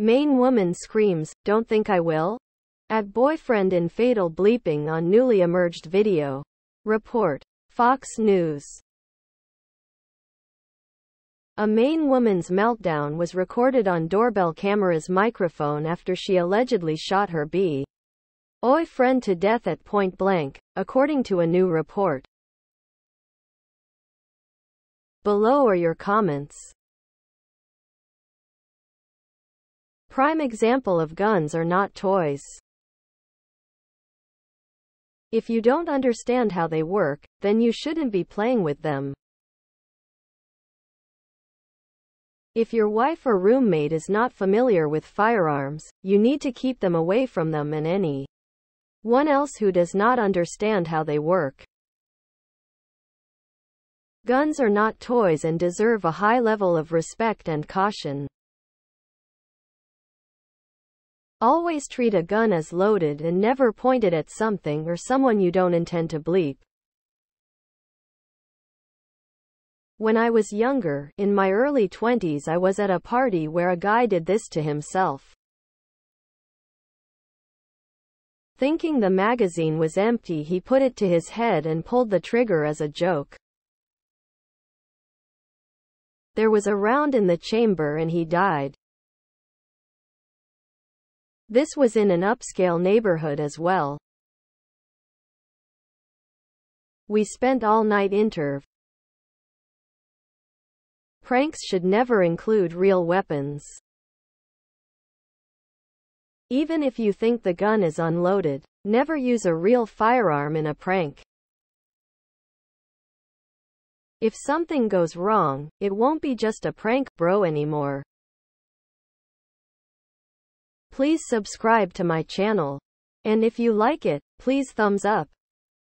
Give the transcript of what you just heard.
Maine woman screams, don't think I will? At boyfriend in fatal bleeping on newly emerged video. Report. Fox News. A Maine woman's meltdown was recorded on doorbell camera's microphone after she allegedly shot her B. Oi friend to death at point blank, according to a new report. Below are your comments. Prime example of guns are not toys. If you don't understand how they work, then you shouldn't be playing with them. If your wife or roommate is not familiar with firearms, you need to keep them away from them and any one else who does not understand how they work. Guns are not toys and deserve a high level of respect and caution. Always treat a gun as loaded and never point it at something or someone you don't intend to bleep. When I was younger, in my early 20s I was at a party where a guy did this to himself. Thinking the magazine was empty he put it to his head and pulled the trigger as a joke. There was a round in the chamber and he died. This was in an upscale neighborhood as well. We spent all night interv. Pranks should never include real weapons. Even if you think the gun is unloaded, never use a real firearm in a prank. If something goes wrong, it won't be just a prank, bro anymore. Please subscribe to my channel. And if you like it, please thumbs up.